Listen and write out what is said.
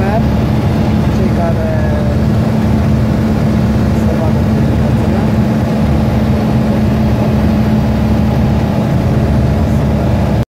map. Check out uh,